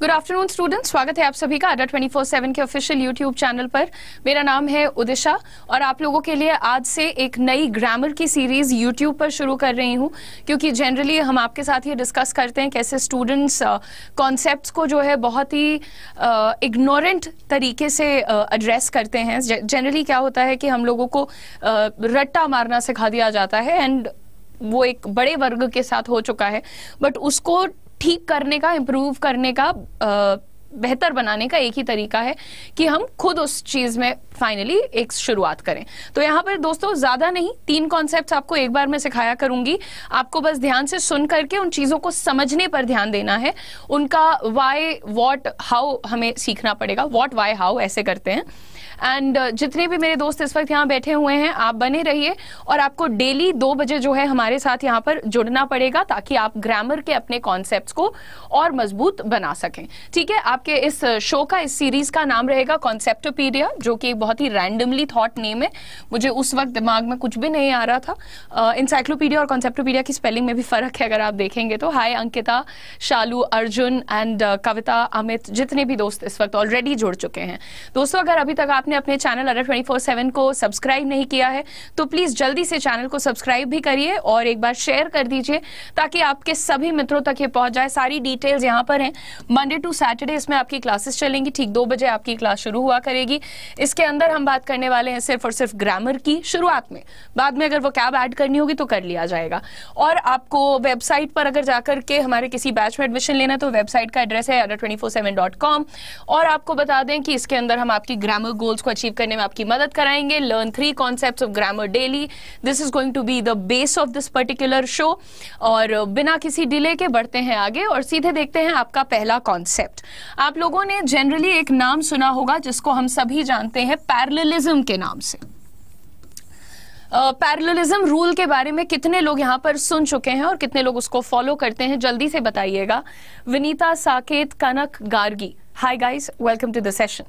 Good afternoon student स्वागत है आप सभी का अड्डा 24/7 के ऑफिशियल यूट्यूब चैनल पर। मेरा नाम है उदिशा और आप लोगों के लिए आज से एक नई ग्रामर की सीरीज़ यूट्यूब पर शुरू कर रही हूँ क्योंकि जनरली हम आपके साथ ये डिस्कस करते हैं कैसे स्टूडेंट्स कॉन्सेप्ट्स uh, को जो है बहुत ही इग्नोरेंट uh, तरीके से एड्रेस uh, करते हैं। जनरली क्या होता है कि हम लोगों को रट्टा मारना सिखा दिया जाता है एंड वो एक बड़े वर्ग के साथ हो चुका है। बट उसको ठीक करने का इम्प्रूव करने का बेहतर बनाने का एक ही तरीका है कि हम खुद उस चीज़ में फाइनली एक शुरुआत करें। तो यहाँ पर दोस्तों, ज़्यादा नहीं, तीन कॉन्सेप्ट आपको एक बार मैं सिखाया करूँगी। आपको बस ध्यान से सुन करके उन चीज़ों को समझने पर ध्यान देना है। उनका वाई वॉट हाउ हमें सीखना पड़ेगा। वॉट वाई हाउ ऐसे करते हैं। एंड uh, जितने भी मेरे दोस्त इस वक्त यहाँ बैठे हुए हैं आप बने रहिए और आपको डेली दो बजे जो है हमारे साथ यहाँ पर जुड़ना पड़ेगा ताकि आप ग्रामर के अपने कॉन्सेप्ट को और मज़बूत बना सकें। ठीक है आपके इस शो का इस सीरीज़ का नाम रहेगा कॉन्सेप्टोपीडिया जो कि बहुत ही रैंडमली थॉट नेम है। मुझे उस वक्त दिमाग में कुछ भी नहीं आ रहा था। इंसाइक्लोपीडिया uh, और कॉन्सेप्टोपीडिया की स्पेलिंग में भी फ़र्क है अगर आप देखेंगे तो। Hi Ankita Shalu Arjun and uh, Kavita Amit जितने भी दोस्त इस वक्त ऑलरेडी जुड़ चुके हैं। दोस्तों अगर अभी तक आपने अपने channel Adda twenty four seven को सब्सक्राइब नहीं किया है तो प्लीज़ जल्दी से चैनल को सब्सक्राइब भी करिए और एक बार शेयर कर दीजिए ताकि आपके सभी मित्रों तक ये पहुँच जाए। सारी डिटेल्स यहाँ पर हैं। मंडे टू सैटरडे इसमें आपकी क्लासेस चलेंगी। ठीक दो बजे आपकी क्लास शुरू हुआ करेगी। इसके अंदर हम बात करने वाले हैं सिर्फ़ और सिर्फ़ ग्रामर की शुरुआत में। बाद में अगर वो कैब ऐड करनी होगी तो कर लिया जाएगा। और आपको वेबसाइट पर अगर जाकर के हमारे किसी बैच में एडमिशन लेना तो वेबसाइट का एड्रेस है अडर ट्वेंटी और आपको बता दें कि इसके अंदर हम आपकी ग्रामर गोल्स को अचीव करने में आपकी मदद कराएँगे. Learn three concept of grammar daily this is going to be the base of this particular show और बिना किसी डिले के बढ़ते हैं आगे और सीधे देखते हैं आपका पहला कॉन्सेप्ट आप लोगों ने जनरली एक नाम सुना होगा जिसको हम सभी जानते हैं पैरलिज्म के नाम से. पैरलिज्म uh, रूल के बारे में कितने लोग यहाँ पर सुन चुके हैं और कितने लोग उसको फॉलो करते हैं जल्दी से बताइएगा. Vinita Saket Kanak Gargi. Hi guys welcome to the session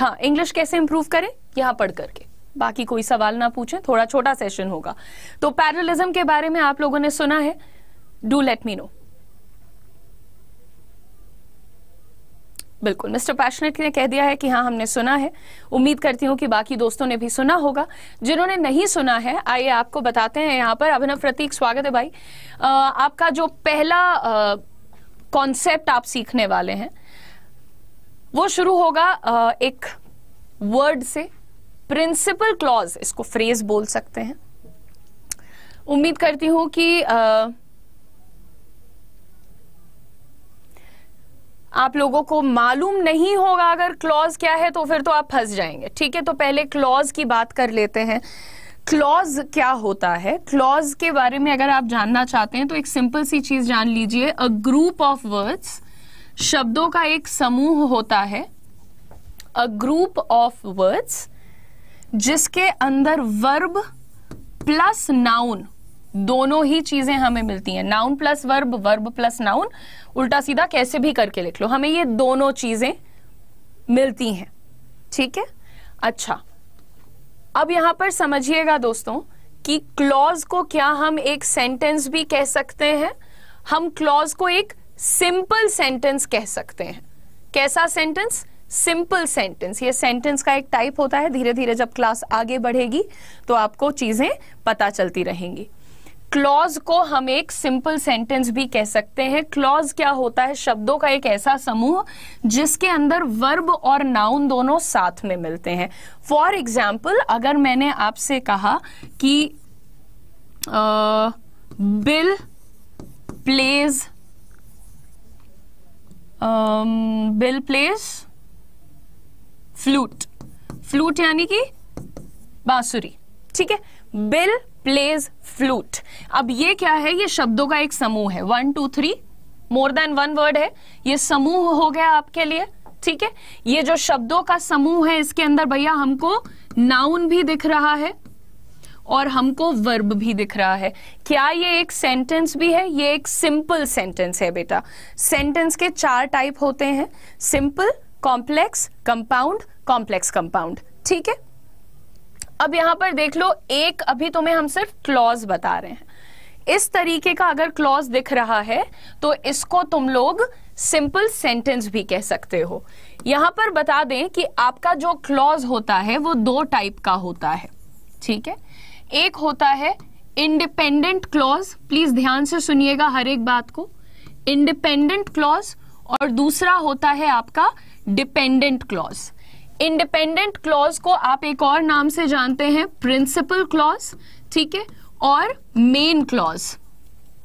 हाँ इंग्लिश कैसे इंप्रूव करें? यहाँ पढ़ करके। बाकी कोई सवाल ना पूछें थोड़ा छोटा सेशन होगा। तो पैरलिज्म के बारे में आप लोगों ने सुना है? डू लेट मी नो बिल्कुल मिस्टर पैशनेट ने कह दिया है कि हाँ हमने सुना है। उम्मीद करती हूँ कि बाकी दोस्तों ने भी सुना होगा। जिन्होंने नहीं सुना है आइए आपको बताते हैं यहाँ पर। अभिनव प्रतीक स्वागत है भाई। आ, आपका जो पहला कॉन्सेप्ट आप सीखने वाले हैं वो शुरू होगा एक वर्ड से प्रिंसिपल क्लॉज इसको फ्रेज बोल सकते हैं। उम्मीद करती हूँ कि आप लोगों को मालूम नहीं होगा, अगर क्लॉज क्या है तो फिर तो आप फंस जाएँगे। ठीक है तो पहले क्लॉज की बात कर लेते हैं। क्लॉज क्या होता है? क्लॉज के बारे में अगर आप जानना चाहते हैं तो एक सिंपल सी चीज़ जान लीजिए। अ ग्रुप ऑफ़ वर्ड्स शब्दों का एक समूह होता है अ ग्रुप ऑफ़ वर्ड्स जिसके अंदर वर्ब प्लस नाउन दोनों ही चीज़ें हमें मिलती हैं। Noun plus verb verb plus noun उल्टा सीधा कैसे भी करके लिख लो। हमें ये दोनों चीज़ें मिलती हैं। ठीक है? अच्छा। अब यहाँ पर समझिएगा दोस्तों कि क्लॉज को क्या हम एक सेंटेंस भी कह सकते हैं? हम क्लॉज को एक सिंपल सेंटेंस कह सकते हैं। कैसा सेंटेंस सिंपल सेंटेंस ये सेंटेंस का एक टाइप होता है धीरे धीरे जब क्लास आगे बढ़ेगी तो आपको चीज़ें पता चलती रहेंगी। क्लॉज को हम एक सिंपल सेंटेंस भी कह सकते हैं। क्लॉज क्या होता है? शब्दों का एक ऐसा समूह, जिसके अंदर वर्ब और नाउन दोनों साथ में मिलते हैं। फॉर एग्ज़ाम्पल अगर मैंने आपसे कहा कि Bill plays Bill plays flute flute यानी कि बांसुरी, ठीक है? बिल प्लेज फ्लूट अब ये क्या है? ये शब्दों का एक समूह है। One two three more than one word है। ये समूह हो गया आपके लिए, ठीक है? ये जो शब्दों का समूह है इसके अंदर, भैया, हमको नाउन भी दिख रहा है। और हमको वर्ब भी दिख रहा है। क्या ये एक सेंटेंस भी है? ये एक सिंपल सेंटेंस है बेटा। सेंटेंस के चार टाइप होते हैं। Simple complex compound complex compound ठीक है? अब यहाँ पर देख लो, एक अभी तुम्हें हम सिर्फ़ क्लॉज बता रहे हैं। इस तरीके का अगर क्लॉज दिख रहा है तो इसको तुम लोग सिंपल सेंटेंस भी कह सकते हो। यहाँ पर बता दें कि आपका जो क्लॉज होता है, वो दो टाइप का होता है। ठीक है? एक होता है इंडिपेंडेंट क्लॉज प्लीज़ ध्यान से सुनिएगा हर एक बात को। इंडिपेंडेंट क्लॉज और दूसरा होता है आपका डिपेंडेंट क्लॉज इंडिपेंडेंट क्लॉज को आप एक और नाम से जानते हैं प्रिंसिपल क्लॉज ठीक है? और मेन क्लॉज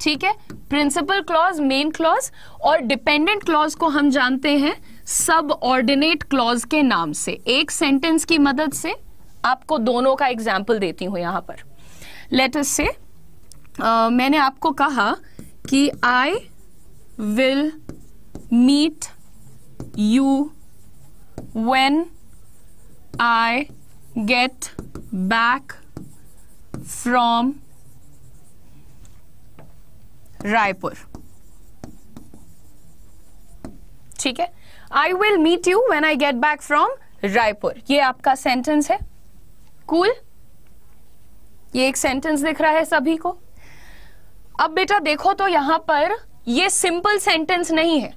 ठीक है? प्रिंसिपल क्लॉज मेन क्लॉज और डिपेंडेंट क्लॉज को हम जानते हैं सब ऑर्डिनेट क्लॉज के नाम से। एक सेंटेंस की मदद से। आपको दोनों का एग्ज़ाम्पल देती हूँ यहाँ पर। लेटस से मैंने आपको कहा कि I will meet you when I get back from Raipur. ठीक है? I will meet you when I get back from Raipur. ये आपका सेंटेंस है। कूल? ये एक सेंटेंस दिख रहा है सभी को? अब बेटा देखो तो यहाँ पर ये सिंपल सेंटेंस नहीं है।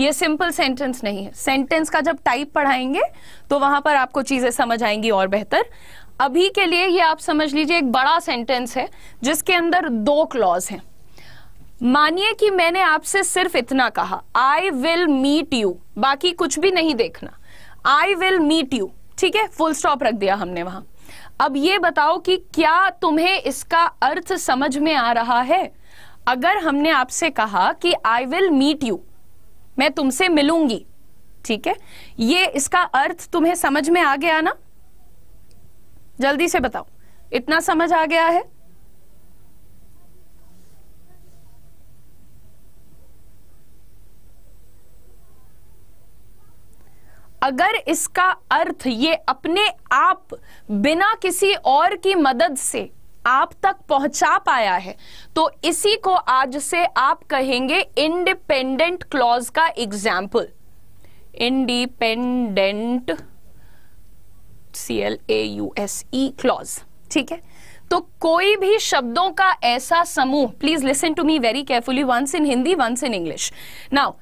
ये सिंपल सेंटेंस नहीं है। सेंटेंस का जब टाइप पढ़ाएँगे तो वहाँ पर आपको चीज़ें समझ आएँगी और बेहतर। अभी के लिए ये आप समझ लीजिए एक बड़ा सेंटेंस है, जिसके अंदर दो क्लॉज हैं। मानिए कि मैंने आपसे सिर्फ़ इतना कहा आई विल मीट यू बाकी कुछ भी नहीं देखना। आई विल मीट यू ठीक है? फुल स्टॉप रख दिया हमने वहाँ। अब ये बताओ कि क्या तुम्हें इसका अर्थ समझ में आ रहा है? अगर हमने आपसे कहा कि आई विल मीट यू मैं तुमसे मिलूँगी, ठीक है? ये इसका अर्थ तुम्हें समझ में आ गया ना? जल्दी से बताओ, इतना समझ आ गया है? अगर इसका अर्थ ये अपने आप बिना किसी और की मदद से आप तक पहुँचा पाया है तो इसी को आज से आप कहेंगे इंडिपेंडेंट क्लॉज का example independent C L A U S E clause ठीक है? तो कोई भी शब्दों का ऐसा समूह please listen to me very carefully once in Hindi once in English now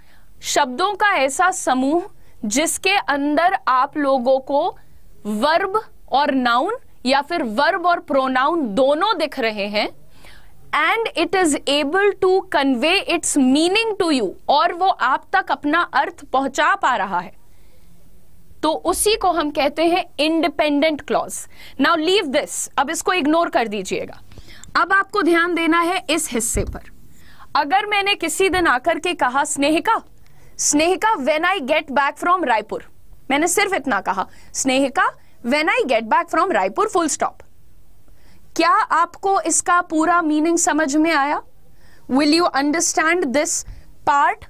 शब्दों का ऐसा समूह जिसके अंदर आप लोगों को वर्ब और नाउन या फिर वर्ब और प्रोनाउन दोनों दिख रहे हैं and it is able to convey its meaning to you और वो आप तक अपना अर्थ पहुँचा पा रहा है। तो उसी को हम कहते हैं independent clause now leave this अब इसको इग्नोर कर दीजिएगा। अब आपको ध्यान देना है इस हिस्से पर। अगर मैंने किसी दिन आकर के कहा, Snehika Snehika when I get back from Raipur मैंने सिर्फ़ इतना कहा, Snehika when I get back from Raipur full stop क्या आपको इसका पूरा मीनिंग समझ में आया? Will you understand this part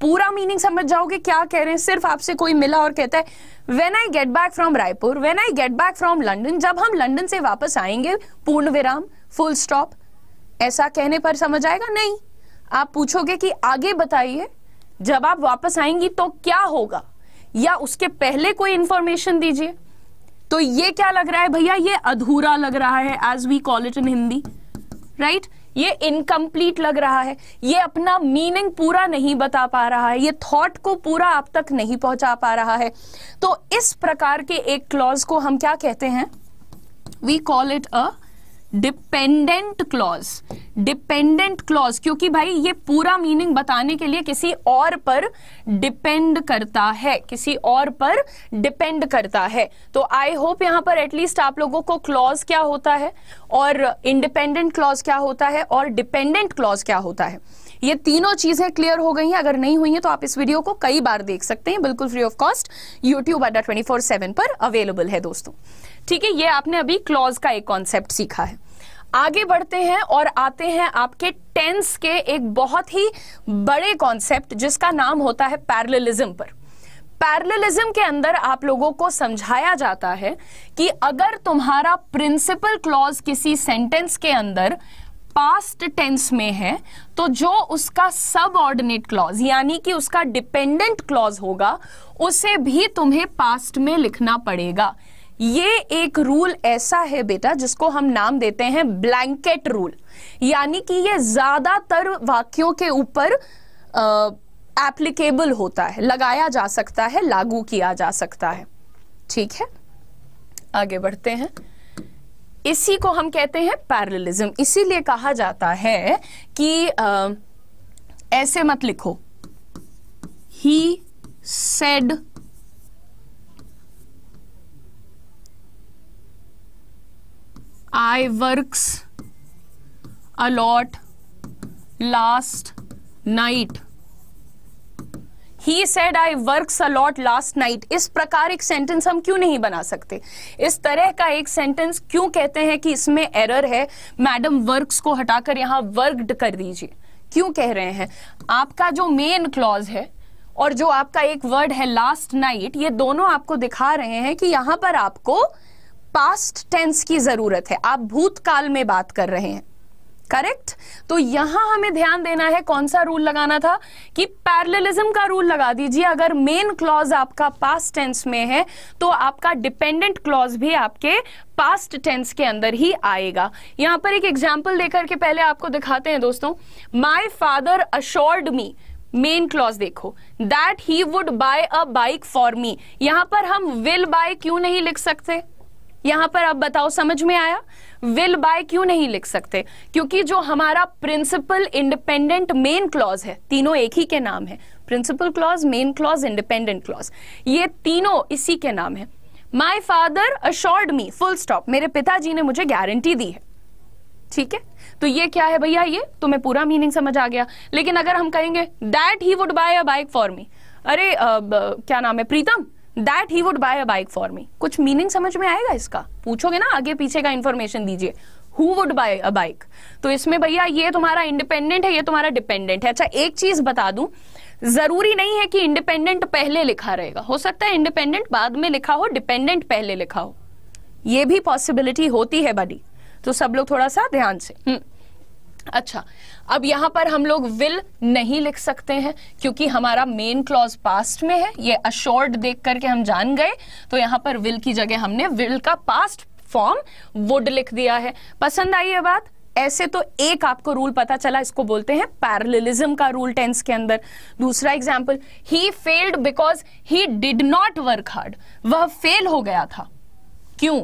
पूरा मीनिंग समझ जाओगे क्या कह रहे हैं? सिर्फ़ आपसे कोई मिला और कहता है when I get back from Raipur when I get back from London जब हम लंडन से वापस आएँगे, पूर्ण विराम फुल स्टॉप ऐसा कहने पर समझ आएगा? नहीं। आप पूछोगे कि आगे बताइए जब आप वापस आएँगी तो क्या होगा? या उसके पहले कोई इंफॉर्मेशन दीजिए। तो ये क्या लग रहा है भैया? ये अधूरा लग रहा है as we call it in Hindi right ये इनकम्प्लीट लग रहा है। ये अपना मीनिंग पूरा नहीं बता पा रहा है। ये थॉट को पूरा आप तक नहीं पहुँचा पा रहा है। तो इस प्रकार के एक क्लॉज को हम क्या कहते हैं? We call it a dependent clause dependent clause क्योंकि भाई ये पूरा मीनिंग बताने के लिए किसी और पर डिपेंड करता है, किसी और पर डिपेंड करता है। तो आई होप यहाँ पर एटलीस्ट आप लोगों को क्लॉज क्या होता है और इंडिपेंडेंट क्लॉज क्या होता है और डिपेंडेंट क्लॉज क्या होता है। ये तीनों चीज़ें क्लियर हो गई हैं। अगर नहीं हुई है तो आप इस वीडियो को कई बार देख सकते हैं। बिल्कुल free of cost YouTube Adda twenty पर अवेलेबल है दोस्तों। ठीक है, ये आपने अभी क्लॉज का एक कॉन्सेप्ट सीखा है। आगे बढ़ते हैं और आते हैं आपके टेंस के एक बहुत ही बड़े कॉन्सेप्ट जिसका नाम होता है पैरलिज्म पर। पैरलिज्म के अंदर आप लोगों को समझाया जाता है कि अगर तुम्हारा प्रिंसिपल क्लॉज किसी सेंटेंस के अंदर पास्ट टेंस में है तो जो उसका सब ऑर्डिनेट क्लॉज यानी कि उसका डिपेंडेंट क्लॉज होगा, उसे भी तुम्हें पास्ट में लिखना पड़ेगा। ये एक रूल ऐसा है बेटा जिसको हम नाम देते हैं ब्लैंकेट रूल। यानी कि ये ज़्यादातर वाक्यों के ऊपर एप्लीकेबल होता है लगाया जा सकता है लागू किया जा सकता है। ठीक है? आगे बढ़ते हैं। इसी को हम कहते हैं पैरलिज्म इसीलिए कहा जाता है कि आ, ऐसे मत लिखो। He said I works a lot last night he said I work a lot last night इस प्रकार एक सेंटेंस हम क्यों नहीं बना सकते? इस तरह का एक सेंटेंस क्यों कहते हैं कि इसमें एरर है? मैडम वर्क्स को हटाकर यहाँ वर्कड कर दीजिए। क्यों कह रहे हैं? आपका जो मेन क्लॉज है और जो आपका एक वर्ड है लास्ट नाइट ये दोनों आपको दिखा रहे हैं कि यहाँ पर आपको पास्ट टेंस की ज़रूरत है। आप भूतकाल में बात कर रहे हैं। करेक्ट तो यहाँ हमें ध्यान देना है कौन सा रूल लगाना था? कि पैरेललिज्म का रूल लगा दीजिए। अगर मेन क्लॉज आपका पास्ट टेंस में है तो आपका डिपेंडेंट क्लॉज भी आपके पास्ट टेंस के अंदर ही आएगा। यहाँ पर एक एग्ज़ाम्पल देकर के पहले आपको दिखाते हैं दोस्तों। My father assured me main clause देखो that he would buy a bike for me यहाँ पर हम विल बाय क्यों नहीं लिख सकते? यहाँ पर आप बताओ समझ में आया? विल बाय क्यों नहीं लिख सकते? क्योंकि जो हमारा प्रिंसिपल इंडिपेंडेंट मेन क्लॉज है तीनों एक ही के नाम है। Principal clause main clause independent clause ये तीनों इसी के नाम है। My father assured me full stop मेरे पिताजी ने मुझे गारंटी दी है। ठीक है? तो ये क्या है भैया ये? तुम्हें पूरा मीनिंग समझ आ गया। लेकिन अगर हम कहेंगे that he would buy a bike for me अरे आ, क्या नाम है? Pritam? That he would buy a bike for me कुछ मीनिंग समझ में आएगा इसका? पूछोगे ना, आगे पीछे का इंफॉर्मेशन दीजिए। Who would buy a bike तो इसमें भैया, ये तुम्हारा इंडिपेंडेंट है, ये तुम्हारा डिपेंडेंट है। अच्छा एक चीज़ बता दूँ। ज़रूरी नहीं है कि इंडिपेंडेंट पहले लिखा रहेगा। हो सकता है इंडिपेंडेंट बाद में लिखा हो डिपेंडेंट पहले लिखा हो। ये भी पॉसिबिलिटी होती है बडी तो सब लोग थोड़ा सा ध्यान से। हम्म। अच्छा अब यहाँ पर हम लोग विल नहीं लिख सकते हैं, क्योंकि हमारा मेन क्लॉज पास्ट में है, ये अशोर्ड देख करके हम जान गए तो यहाँ पर विल की जगह हमने विल का पास्ट फॉर्म वुड लिख दिया है। पसंद आई ये बात? ऐसे तो एक आपको रूल पता चला, इसको बोलते हैं पैरलिज्म का रूल टेंस के अंदर। दूसरा example he failed because he did not work hard वह फेल हो गया था। क्यों?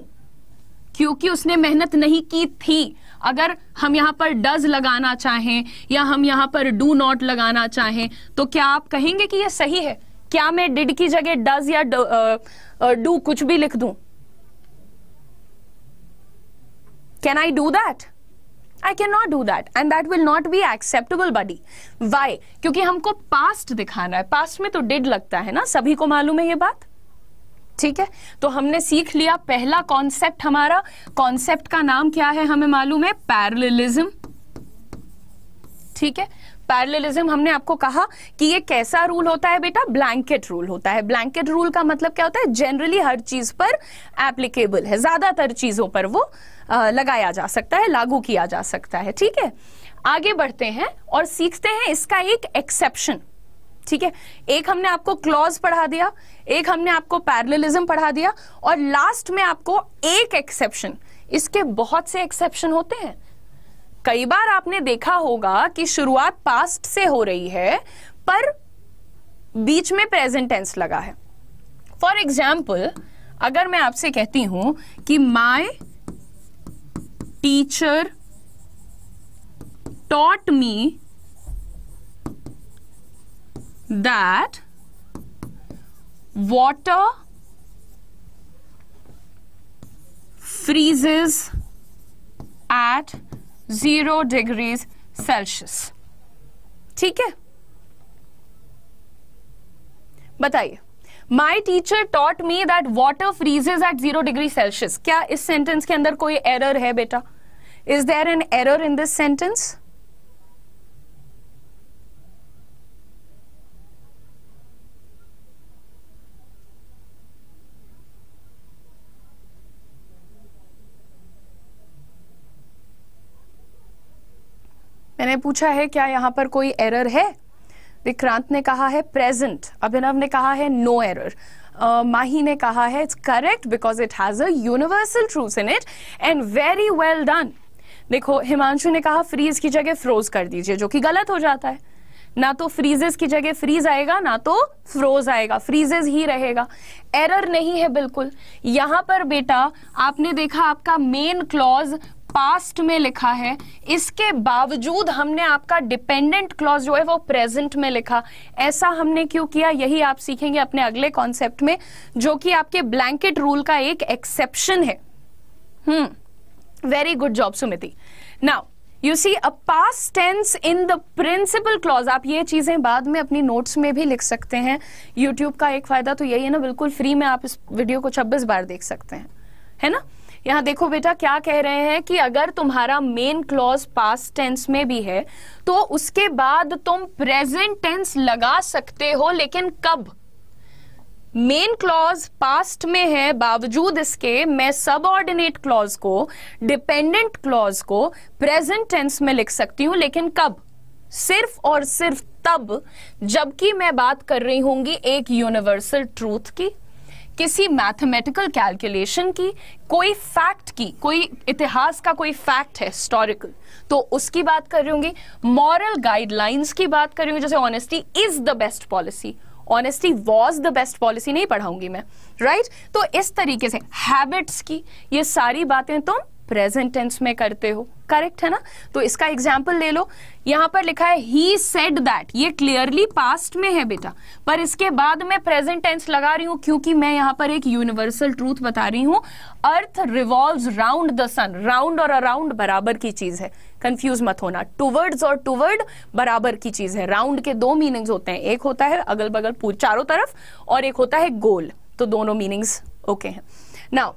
क्योंकि उसने मेहनत नहीं की थी। अगर हम यहाँ पर डज लगाना चाहें या हम यहाँ पर डू नॉट लगाना चाहें तो क्या आप कहेंगे कि यह सही है? क्या मैं डिड की जगह डज या डू कुछ भी लिख दूँ? Can I do that I can not do that and that will not be acceptable buddy why क्योंकि हमको पास्ट दिखाना है। पास्ट में तो डिड लगता है ना? सभी को मालूम है ये बात? ठीक है? तो हमने सीख लिया पहला कॉन्सेप्ट हमारा। कॉन्सेप्ट का नाम क्या है हमें मालूम है? पैरलिज्म ठीक है? पैरलिज्म हमने आपको कहा कि ये कैसा रूल होता है बेटा? ब्लैंकेट रूल होता है। ब्लैंकेट रूल का मतलब क्या होता है? जनरली हर चीज़ पर एप्लीकेबल है। ज़्यादातर चीज़ों पर वो आ, लगाया जा सकता है लागू किया जा सकता है। ठीक है? आगे बढ़ते हैं और सीखते हैं इसका एक एक्सेप्शन ठीक है? एक हमने आपको क्लॉज पढ़ा दिया, एक हमने आपको पैरलिज्म पढ़ा दिया, और लास्ट में आपको एक एक्सेप्शन इसके बहुत से एक्सेप्शन होते हैं। कई बार आपने देखा होगा कि शुरुआत पास्ट से हो रही है, पर बीच में प्रेजेंट टेंस लगा है। फॉर एग्ज़ाम्पल अगर मैं आपसे कहती हूँ कि my teacher taught me that water freezes at zero degrees Celsius. ठीक है? बताइए। My teacher taught me that water freezes at zero degree Celsius क्या इस सेंटेंस के अंदर कोई एरर है बेटा? Is there an error in this sentence मैंने पूछा है क्या यहाँ पर कोई एरर है? विक्रांत ने कहा है प्रेजेंट अभिनव ने कहा है नो एरर Uh, माही ने कहा है it's correct because it has a universal truth in it and very well done देखो हिमांशु ने कहा फ्रीज की जगह फ्रोज कर दीजिए जो कि गलत हो जाता है। ना तो फ्रीजेस की जगह फ्रीज आएगा ना तो फ्रोज आएगा फ्रीजेस ही रहेगा। एरर नहीं है बिल्कुल। यहाँ पर बेटा आपने देखा आपका मेन क्लॉज पास्ट में लिखा है, इसके बावजूद हमने आपका डिपेंडेंट क्लॉज जो है वो प्रेजेंट में लिखा। ऐसा हमने क्यों किया? यही आप सीखेंगे अपने अगले कॉन्सेप्ट में, जो कि आपके ब्लैंकेट रूल का एक एक्सेप्शन है। हम्म very good job Sumiti. Now you see a past tense in the principal clause आप ये चीज़ें बाद में अपनी नोट्स में भी लिख सकते हैं। यूट्यूब का एक फ़ायदा तो यही है ना, बिल्कुल फ्री में आप इस वीडियो को 26 बार देख सकते हैं। है ना? यहाँ देखो बेटा, क्या कह रहे हैं कि अगर तुम्हारा मेन क्लॉज पास टेंस में भी है तो उसके बाद तुम प्रेजेंट टेंस लगा सकते हो, लेकिन कब? मेन क्लॉज पास्ट में है, बावजूद इसके मैं सब ऑर्डिनेट क्लॉज को डिपेंडेंट क्लॉज को प्रेजेंट टेंस में लिख सकती हूँ, लेकिन कब? सिर्फ़ और सिर्फ़ तब, जबकि मैं बात कर रही होंगी एक यूनिवर्सल ट्रूथ की। किसी मैथमेटिकल कैलकुलेशन की, कोई फैक्ट की, कोई इतिहास का कोई फैक्ट है हिस्टोरिकल तो उसकी बात कर रही होंगी मॉरल गाइडलाइंस की बात कर रही हूँ, जैसे honesty is the best policy honesty was the best policy नहीं पढ़ाऊँगी मैं राइट right? तो इस तरीके से हैबिट्स की, ये सारी बातें तुम प्रेजेंट टेंस में करते हो। करेक्ट है ना? तो इसका एग्ज़ाम्पल ले लो। यहाँ पर लिखा है ही सेड दैट ये क्लियरली पास्ट में है बेटा। पर इसके बाद मैं प्रेजेंट टेंस लगा रही हूँ क्योंकि मैं यहाँ पर एक यूनिवर्सल ट्रूथ बता रही हूँ। Earth revolve round the sun round और अराउंड बराबर की चीज़ है। कंफ्यूज मत होना। टूवर्ड्स और टूवर्ड बराबर की चीज़ है। राउंड के दो मीनिंग्स होते हैं। एक होता है अगल बगल चारों तरफ़ और एक होता है गोल। तो दोनों मीनिंग्स ओके हैं। Now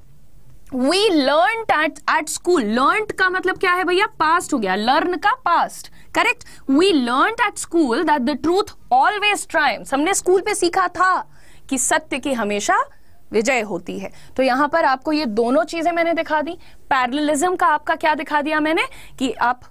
we learn at school learn का मतलब क्या है भैया? पास्ट हो गया. लर्न का past correct we learn at school that the truth always triumphs हमने स्कूल पे सीखा था कि सत्य की हमेशा विजय होती है। तो यहाँ पर आपको ये दोनों चीज़ें मैंने दिखा दी। पैरलिज्म का आपका क्या दिखा दिया मैंने? कि आप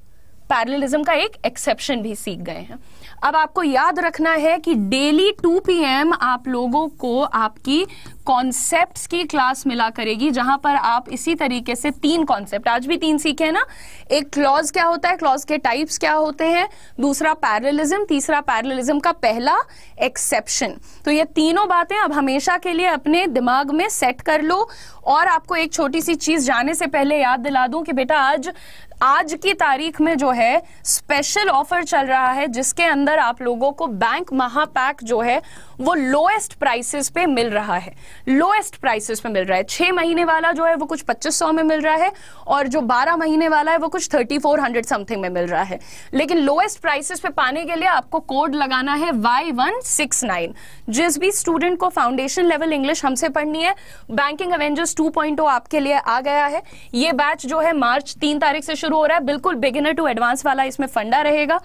पैरलिज्म का एक एक्सेप्शन भी सीख गए हैं। अब आपको याद रखना है कि डेली 2 पीएम आप लोगों को आपकी कॉन्सेप्ट्स की क्लास मिला करेगी, जहाँ पर आप इसी तरीके से तीन कॉन्सेप्ट आज भी तीन सीखे ना? एक क्लॉज क्या होता है? क्लॉज के टाइप्स क्या होते हैं? दूसरा पैरलिज्म तीसरा पैरलिज्म का पहला एक्सेप्शन तो ये तीनों बातें अब हमेशा के लिए अपने दिमाग में सेट कर लो। और आपको एक छोटी सी चीज़ जाने से पहले याद दिला दूँ कि बेटा आज आज की तारीख में जो है स्पेशल ऑफ़र चल रहा है, जिसके अंदर आप लोगों को बैंक महापैक जो है, वो लोएस्ट प्राइसेस पे मिल रहा है। लोएस्ट प्राइसेस पे मिल रहा है। छह महीने वाला जो है, वो कुछ पच्चीस सौ में मिल रहा है, और जो बारह महीने वाला है, वो कुछ थर्टी फोर हंड्रेड समथिंग में मिल रहा है। लेकिन लोएस्ट प्राइसेस पे पाने के लिए आपको कोड लगाना है वाई वन सिक्स नाइन जिस भी स्टूडेंट को फाउंडेशन लेवल इंग्लिश हमसे पढ़नी है बैंकिंग अवेंजर्स टू पॉइंट आपके लिए आ गया है। ये बैच जो है मार्च तीन तारीख से शुरू हो रहा है। बिल्कुल बिगिनर टू एडवांस वाला इसमें फंडा रहेगा।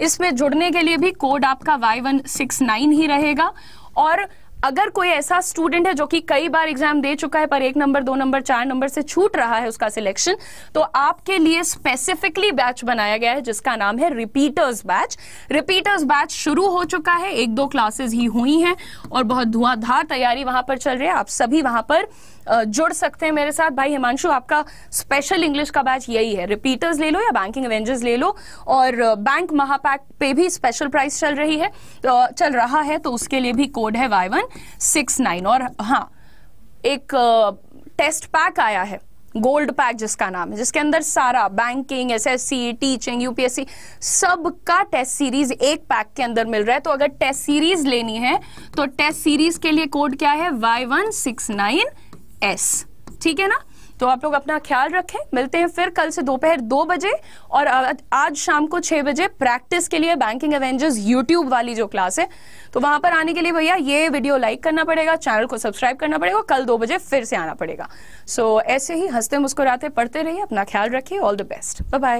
इसमें जुड़ने के लिए भी कोड आपका वाई वन सिक्स नाइन ही रहेगा। और अगर कोई ऐसा स्टूडेंट है जो कि कई बार एग्ज़ाम दे चुका है, पर एक नंबर दो नंबर चार नंबर से छूट रहा है उसका सिलेक्शन तो आपके लिए स्पेसिफिकली बैच बनाया गया है, जिसका नाम है रिपीटर्स बैच रिपीटर्स बैच शुरू हो चुका है। एक दो क्लासेस ही हुई हैं और बहुत धुआंधार तैयारी वहाँ पर चल रही है। आप सभी वहाँ पर जुड़ सकते हैं मेरे साथ। भाई, हिमांशु, आपका स्पेशल इंग्लिश का बैच यही है। रिपीटर्स ले लो या बैंकिंग एवेंजर्स ले लो। और बैंक महापैक पे भी स्पेशल प्राइस चल रही है। तो चल रहा है तो उसके लिए भी कोड है वाई वन सिक्स नाइन और हाँ एक टेस्ट पैक आया है। गोल्ड पैक जिसका नाम है, जिसके अंदर सारा बैंकिंग एसएससी टीचिंग यूपीएससी सब का टेस्ट सीरीज़ एक पैक के अंदर मिल रहा है। तो अगर टेस्ट सीरीज़ लेनी है तो टेस्ट सीरीज़ के लिए कोड क्या है? Y one six nine S ठीक है ना? तो आप लोग अपना ख्याल रखें। मिलते हैं फिर कल से दोपहर दो बजे और आज शाम को छह बजे प्रैक्टिस के लिए बैंकिंग एवेंजर्स यूट्यूब वाली जो क्लास है। तो वहाँ पर आने के लिए भैया ये वीडियो लाइक करना पड़ेगा चैनल को सब्सक्राइब करना पड़ेगा कल दो बजे फिर से आना पड़ेगा। सो so, ऐसे ही हँसते मुस्कुराते पढ़ते रहिए अपना ख्याल रखिए। All the best bye